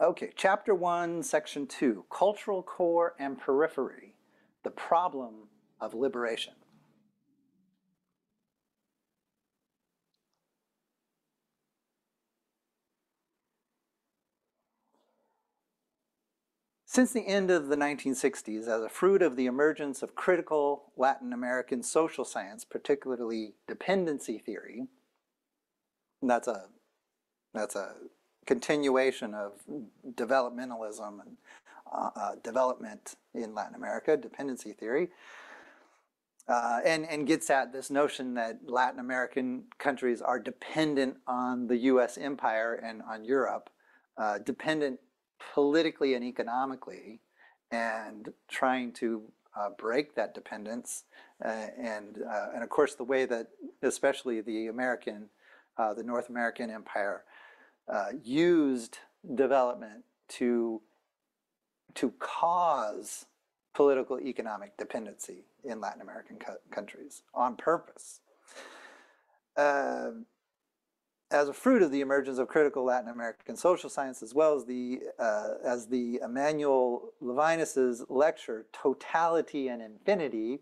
Okay, chapter one, section two, cultural core and periphery, the problem of liberation. Since the end of the 1960s, as a fruit of the emergence of critical Latin American social science, particularly dependency theory, that's a that's a continuation of developmentalism and uh, uh, development in Latin America, dependency theory, uh, and, and gets at this notion that Latin American countries are dependent on the US empire and on Europe, uh, dependent politically and economically and trying to uh, break that dependence. Uh, and, and of course, the way that especially the American, the North American empire uh, used development to, to cause political economic dependency in Latin American countries on purpose. Uh, as a fruit of the emergence of critical Latin American social science, as well as the uh, as the Emmanuel Levinas's lecture "Totality and Infinity,"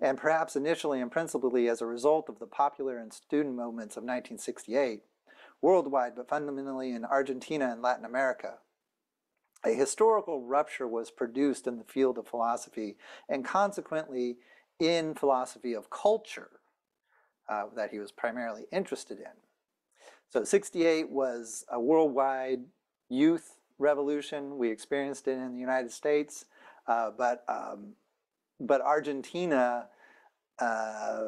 and perhaps initially and principally as a result of the popular and student movements of 1968, worldwide, but fundamentally in Argentina and Latin America. A historical rupture was produced in the field of philosophy, and consequently in philosophy of culture uh, that he was primarily interested in. So 68 was a worldwide youth revolution. We experienced it in the United States, uh, but, um, but Argentina, uh,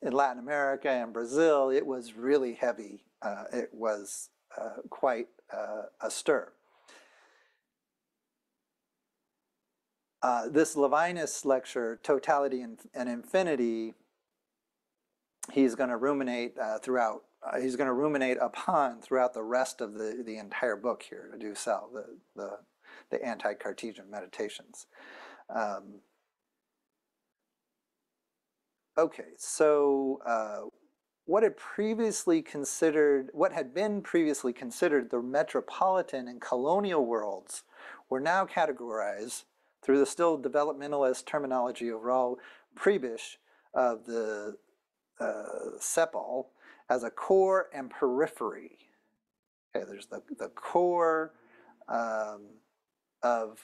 in Latin America and Brazil, it was really heavy. Uh, it was uh, quite uh, a stir. Uh, this Levinas lecture, Totality and, and Infinity, he's going to ruminate throughout uh, he's going to ruminate upon throughout the rest of the, the entire book here, to do the, the, the anti-Cartesian meditations. Um, okay, so uh, what had previously considered, what had been previously considered the metropolitan and colonial worlds were now categorized through the still developmentalist terminology of Raul Prebisch of the uh, CEPAL as a core and periphery. Okay, there's the, the core um, of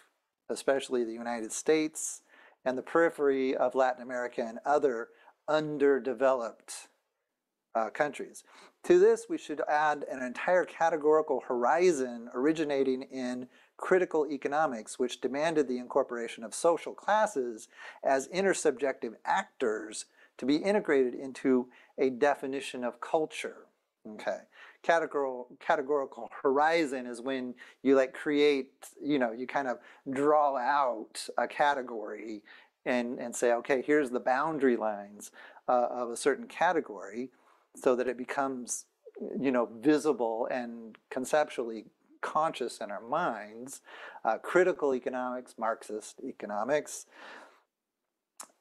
especially the United States and the periphery of Latin America and other underdeveloped uh, countries. To this, we should add an entire categorical horizon originating in critical economics, which demanded the incorporation of social classes as intersubjective actors to be integrated into a definition of culture. Okay, categorical, categorical horizon is when you like create, you know, you kind of draw out a category and, and say, okay, here's the boundary lines uh, of a certain category so that it becomes, you know, visible and conceptually conscious in our minds. Uh, critical economics, Marxist economics,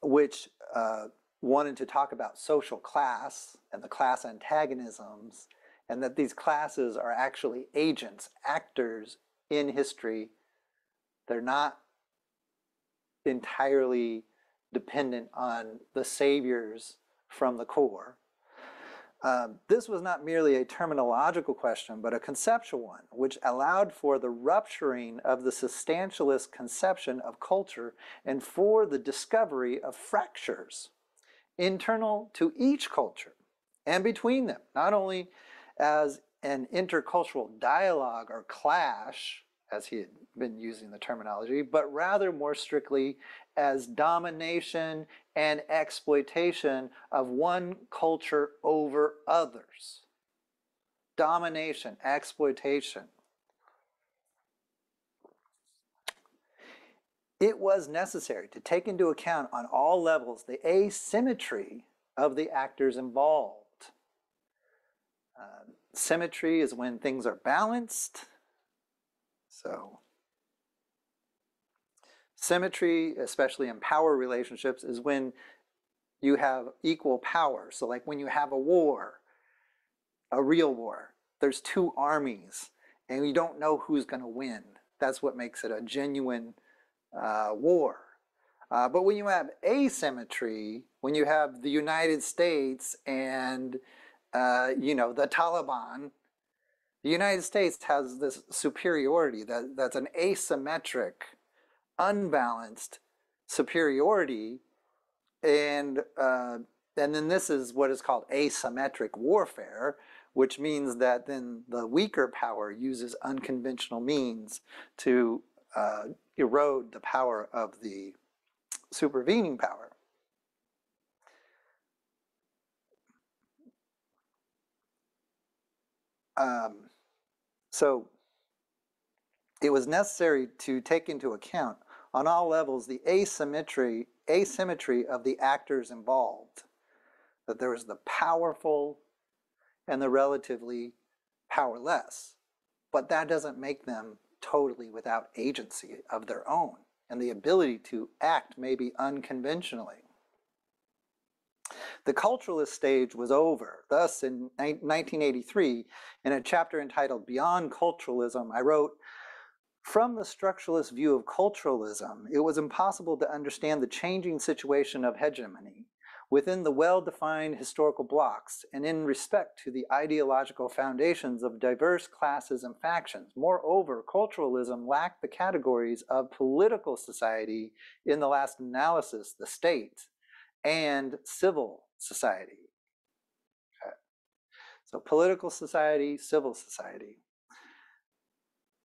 which uh, wanted to talk about social class and the class antagonisms and that these classes are actually agents, actors in history. They're not entirely dependent on the saviors from the core. Um, this was not merely a terminological question, but a conceptual one, which allowed for the rupturing of the substantialist conception of culture and for the discovery of fractures internal to each culture and between them, not only as an intercultural dialogue or clash, as he had been using the terminology, but rather more strictly as domination and exploitation of one culture over others. Domination, exploitation. it was necessary to take into account on all levels the asymmetry of the actors involved. Uh, symmetry is when things are balanced. So, symmetry, especially in power relationships, is when you have equal power. So, like when you have a war, a real war, there's two armies and you don't know who's going to win. That's what makes it a genuine uh, war. Uh, but when you have asymmetry, when you have the United States and uh, you know the Taliban, the United States has this superiority that, that's an asymmetric, unbalanced superiority, and uh, and then this is what is called asymmetric warfare, which means that then the weaker power uses unconventional means to uh, erode the power of the supervening power. Um, so it was necessary to take into account on all levels the asymmetry, asymmetry of the actors involved. That there was the powerful and the relatively powerless. But that doesn't make them totally without agency of their own and the ability to act maybe unconventionally. The culturalist stage was over. Thus, in 1983, in a chapter entitled Beyond Culturalism, I wrote, From the structuralist view of culturalism, it was impossible to understand the changing situation of hegemony within the well-defined historical blocks and in respect to the ideological foundations of diverse classes and factions. Moreover, culturalism lacked the categories of political society in the last analysis, the state, and civil society. Okay. So political society, civil society.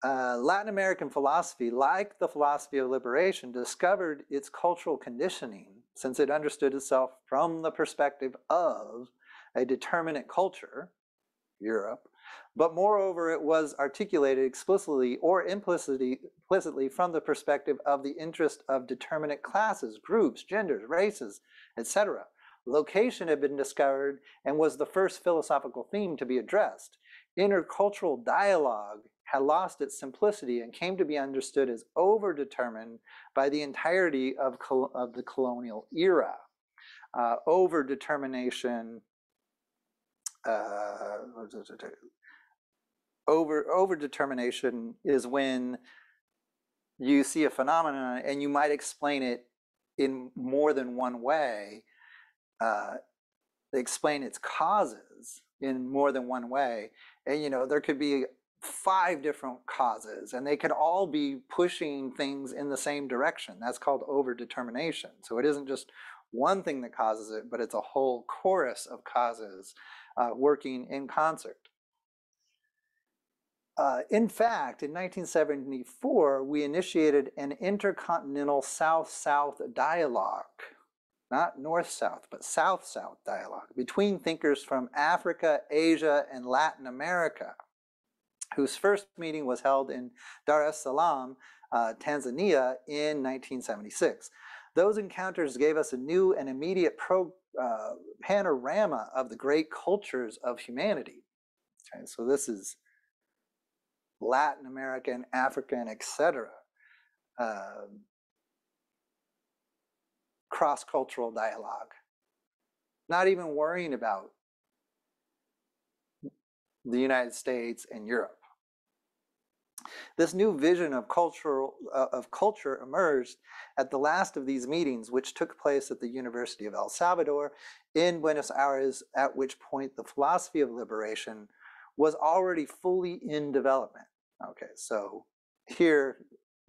Uh, Latin American philosophy, like the philosophy of liberation, discovered its cultural conditioning since it understood itself from the perspective of a determinate culture, Europe, but moreover, it was articulated explicitly or implicitly, implicitly from the perspective of the interest of determinate classes, groups, genders, races, etc. Location had been discovered and was the first philosophical theme to be addressed. Intercultural dialogue had lost its simplicity and came to be understood as overdetermined by the entirety of, of the colonial era. Uh, overdetermination, uh, over overdetermination is when you see a phenomenon and you might explain it in more than one way, uh, explain its causes in more than one way. And you know, there could be five different causes and they could all be pushing things in the same direction. That's called overdetermination. So it isn't just one thing that causes it, but it's a whole chorus of causes uh, working in concert. Uh, in fact, in 1974, we initiated an intercontinental South-South dialogue, not North-South, but South-South dialogue between thinkers from Africa, Asia, and Latin America whose first meeting was held in Dar es Salaam, uh, Tanzania in 1976. Those encounters gave us a new and immediate pro, uh, panorama of the great cultures of humanity. Okay, so this is Latin American, African, etc. Uh, cross-cultural dialogue. Not even worrying about the United States and Europe. This new vision of, cultural, uh, of culture emerged at the last of these meetings, which took place at the University of El Salvador in Buenos Aires, at which point the philosophy of liberation was already fully in development. Okay, so here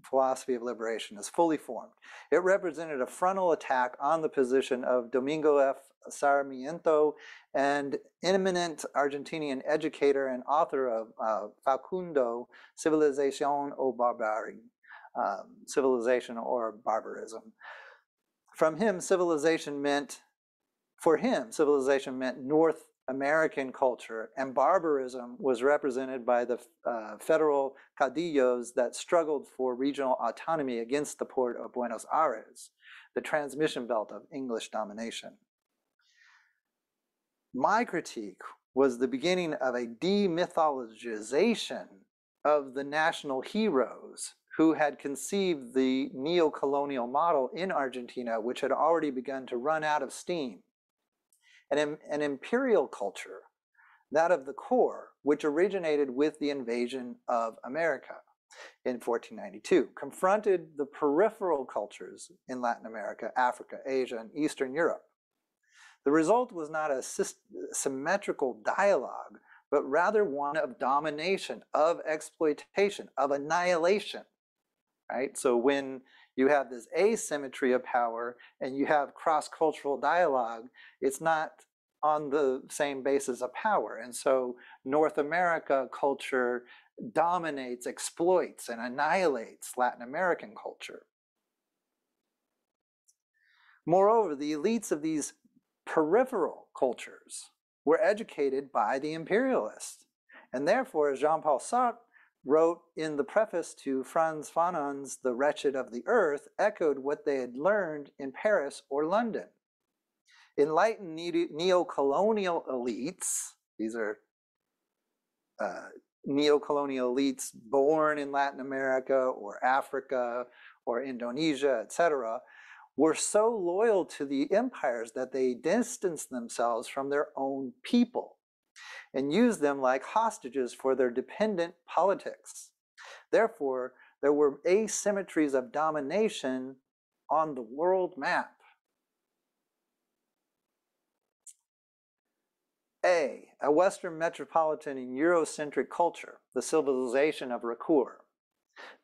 philosophy of liberation is fully formed. It represented a frontal attack on the position of Domingo F. Sarmiento, an eminent Argentinian educator and author of uh, Facundo, Civilization o Barbarie, um, Civilization or Barbarism. From him, civilization meant, for him, civilization meant North American culture, and barbarism was represented by the uh, federal caudillos that struggled for regional autonomy against the port of Buenos Aires, the transmission belt of English domination. My critique was the beginning of a demythologization of the national heroes who had conceived the neo-colonial model in Argentina, which had already begun to run out of steam. An, an imperial culture, that of the core, which originated with the invasion of America in 1492, confronted the peripheral cultures in Latin America, Africa, Asia, and Eastern Europe. The result was not a symmetrical dialogue, but rather one of domination, of exploitation, of annihilation. Right? So when you have this asymmetry of power and you have cross-cultural dialogue, it's not on the same basis of power. And so North America culture dominates, exploits, and annihilates Latin American culture. Moreover, the elites of these peripheral cultures were educated by the imperialists. And therefore, as Jean-Paul Sartre wrote in the preface to Frantz Fanon's The Wretched of the Earth, echoed what they had learned in Paris or London. Enlightened neo-colonial elites, these are uh, neo-colonial elites born in Latin America or Africa or Indonesia, etc., were so loyal to the empires that they distanced themselves from their own people and used them like hostages for their dependent politics. Therefore, there were asymmetries of domination on the world map. A, a Western metropolitan and Eurocentric culture, the civilization of Ricoeur,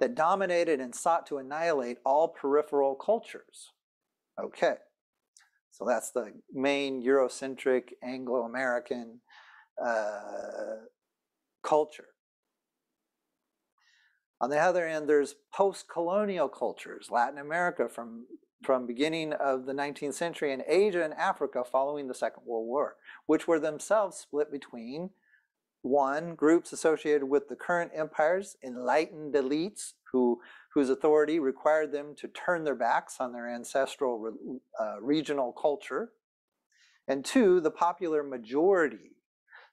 that dominated and sought to annihilate all peripheral cultures. Okay, so that's the main Eurocentric Anglo-American uh, culture. On the other end, there's post-colonial cultures, Latin America from, from beginning of the 19th century and Asia and Africa following the Second World War, which were themselves split between one, groups associated with the current empires, enlightened elites who whose authority required them to turn their backs on their ancestral uh, regional culture. And two, the popular majority,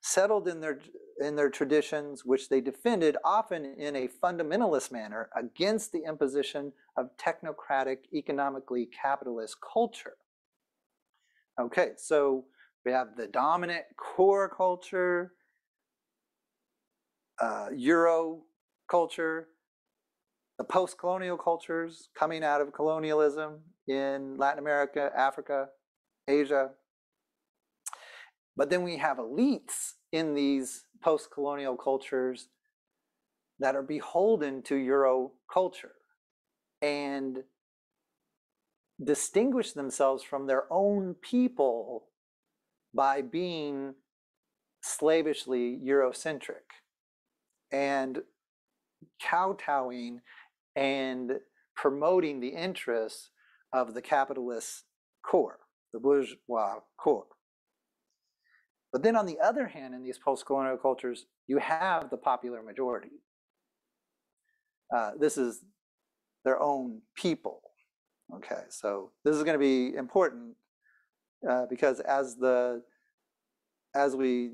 settled in their, in their traditions, which they defended often in a fundamentalist manner against the imposition of technocratic, economically capitalist culture. Okay, so we have the dominant core culture, uh, Euro culture, the post-colonial cultures coming out of colonialism in Latin America, Africa, Asia. But then we have elites in these post-colonial cultures that are beholden to Euro culture and distinguish themselves from their own people by being slavishly Eurocentric and kowtowing and promoting the interests of the capitalist core, the bourgeois core. But then on the other hand, in these post-colonial cultures, you have the popular majority. Uh, this is their own people. Okay, so this is going to be important uh, because as the as we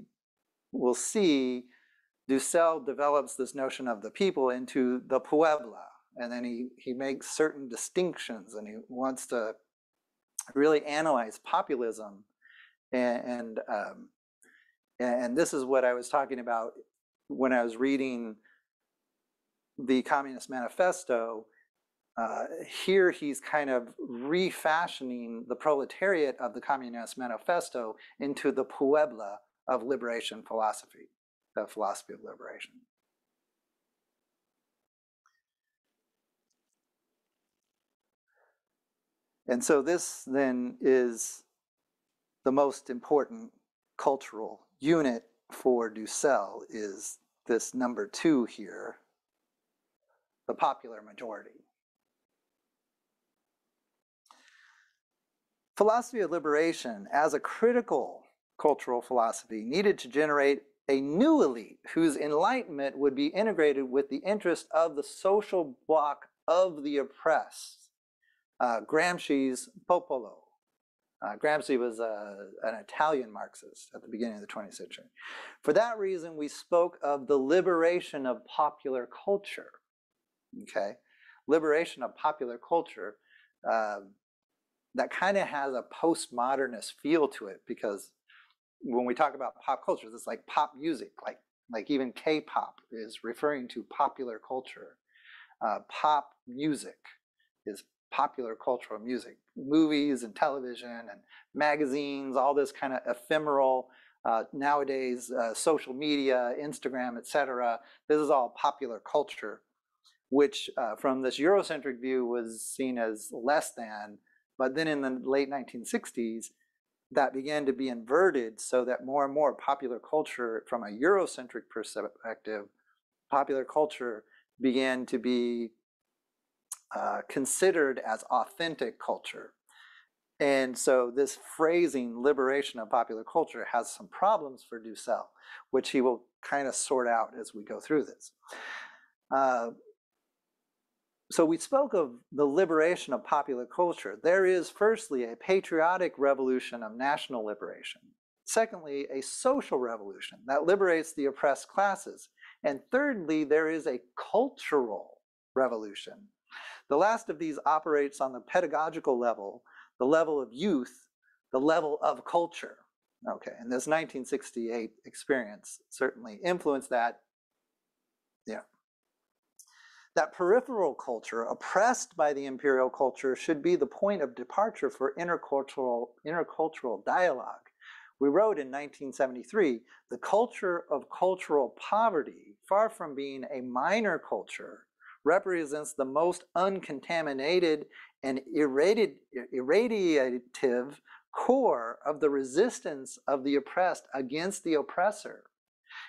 will see, Dussel develops this notion of the people into the pueblo, and then he, he makes certain distinctions and he wants to really analyze populism and, and, um, and this is what I was talking about when I was reading the Communist Manifesto. Uh, here he's kind of refashioning the proletariat of the Communist Manifesto into the pueblo of liberation philosophy, the philosophy of liberation. And so this then is the most important cultural unit for Dussel is this number two here, the popular majority. Philosophy of liberation as a critical cultural philosophy needed to generate a new elite whose enlightenment would be integrated with the interest of the social bloc of the oppressed uh, Gramsci's Popolo. Uh, Gramsci was a, uh, an Italian Marxist at the beginning of the 20th century. For that reason, we spoke of the liberation of popular culture. Okay, liberation of popular culture uh, that kind of has a postmodernist feel to it because when we talk about pop culture, it's like pop music, like Like even K-pop is referring to popular culture. Uh, pop music is popular cultural music. Movies and television and magazines, all this kind of ephemeral, uh, nowadays uh, social media, Instagram, etc. This is all popular culture, which uh, from this Eurocentric view was seen as less than. But then in the late 1960s, that began to be inverted so that more and more popular culture, from a Eurocentric perspective, popular culture began to be uh, considered as authentic culture. And so this phrasing, liberation of popular culture, has some problems for Dussel, which he will kind of sort out as we go through this. Uh, so we spoke of the liberation of popular culture. There is firstly a patriotic revolution of national liberation. Secondly, a social revolution that liberates the oppressed classes. And thirdly, there is a cultural revolution. The last of these operates on the pedagogical level, the level of youth, the level of culture. Okay, and this 1968 experience certainly influenced that. Yeah. That peripheral culture, oppressed by the imperial culture, should be the point of departure for intercultural, intercultural dialogue. We wrote in 1973, the culture of cultural poverty, far from being a minor culture, represents the most uncontaminated and irradiative core of the resistance of the oppressed against the oppressor.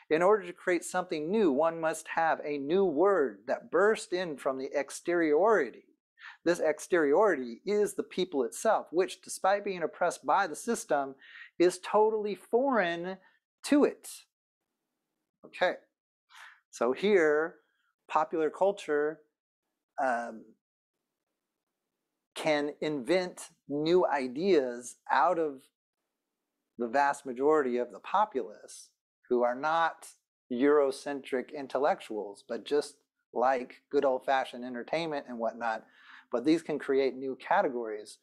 In order to create something new, one must have a new word that bursts in from the exteriority. This exteriority is the people itself, which, despite being oppressed by the system, is totally foreign to it. Okay, so here, popular culture um, can invent new ideas out of the vast majority of the populace who are not Eurocentric intellectuals, but just like good old fashioned entertainment and whatnot. But these can create new categories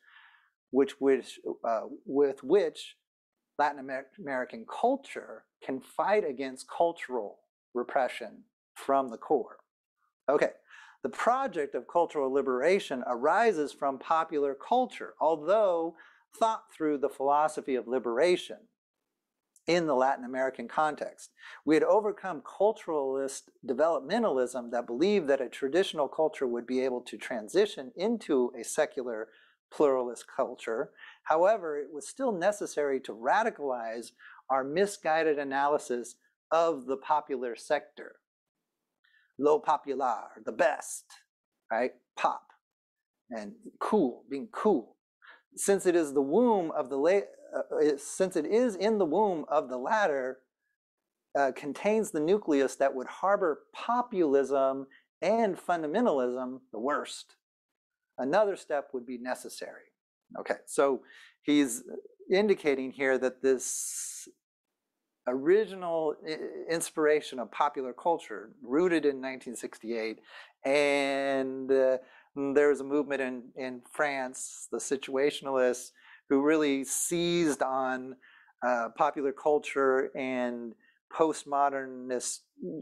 which, which, uh, with which Latin Amer American culture can fight against cultural repression from the core. Okay, the project of cultural liberation arises from popular culture, although thought through the philosophy of liberation in the Latin American context. We had overcome culturalist developmentalism that believed that a traditional culture would be able to transition into a secular pluralist culture. However, it was still necessary to radicalize our misguided analysis of the popular sector. Lo popular, the best, right? Pop and cool, being cool. Since it is the womb of the la- uh, since it is in the womb of the latter, uh, contains the nucleus that would harbor populism and fundamentalism, the worst. Another step would be necessary. Okay, so he's indicating here that this original inspiration of popular culture, rooted in 1968, and uh, there was a movement in, in France, the situationalists, who really seized on uh, popular culture and postmodernist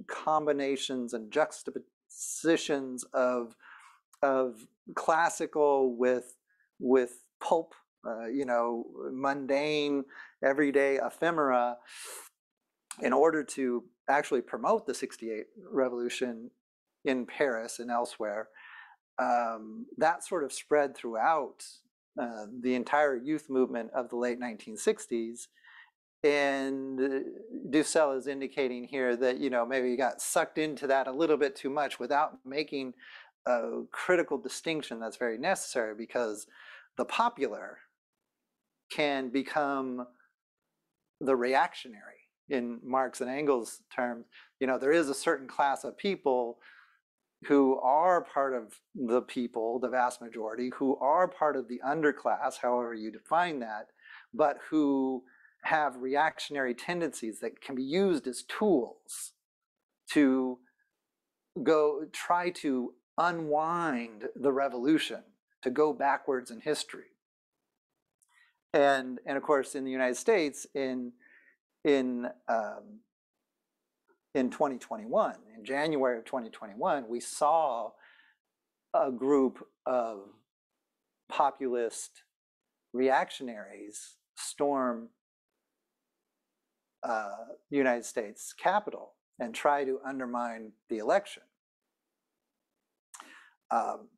combinations and juxtapositions of of classical with with pulp, uh, you know, mundane, everyday ephemera, in order to actually promote the '68 revolution in Paris and elsewhere. Um, that sort of spread throughout uh, the entire youth movement of the late 1960s. And uh, Dussel is indicating here that, you know, maybe he got sucked into that a little bit too much without making a critical distinction that's very necessary because the popular can become the reactionary in Marx and Engels' terms. You know, there is a certain class of people who are part of the people, the vast majority, who are part of the underclass, however you define that, but who have reactionary tendencies that can be used as tools to go try to unwind the revolution, to go backwards in history. And, and of course, in the United States, in, in um, in 2021, in January of 2021, we saw a group of populist reactionaries storm uh, the United States Capitol and try to undermine the election. Um,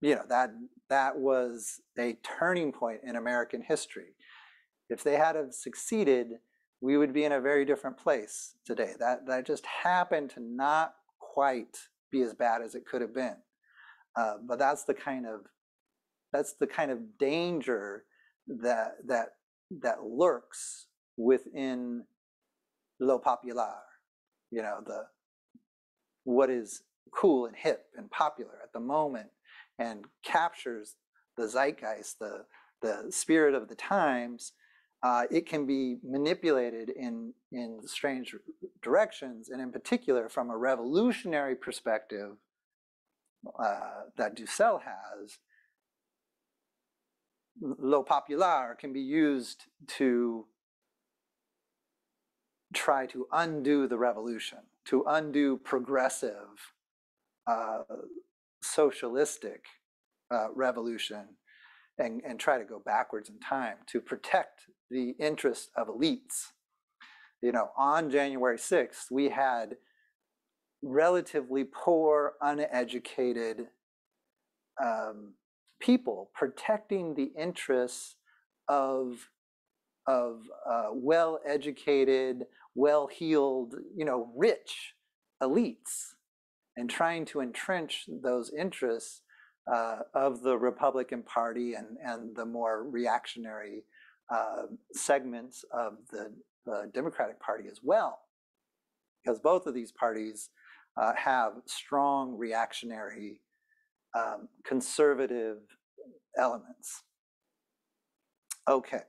you know that that was a turning point in American history. If they had have succeeded, we would be in a very different place today. That that just happened to not quite be as bad as it could have been. Uh, but that's the kind of that's the kind of danger that that that lurks within lo popular, you know, the what is cool and hip and popular at the moment and captures the zeitgeist, the the spirit of the times, uh, it can be manipulated in in strange directions, and in particular from a revolutionary perspective uh, that Dussel has. Lo popular can be used to try to undo the revolution, to undo progressive, uh, socialistic uh, revolution, and, and try to go backwards in time to protect the interests of elites. You know, on January 6th, we had relatively poor, uneducated um, people protecting the interests of of uh, well-educated, well-heeled, you know, rich elites, and trying to entrench those interests uh, of the Republican Party and and the more reactionary uh, segments of the, the Democratic Party as well, because both of these parties uh, have strong reactionary, um, conservative elements. Okay,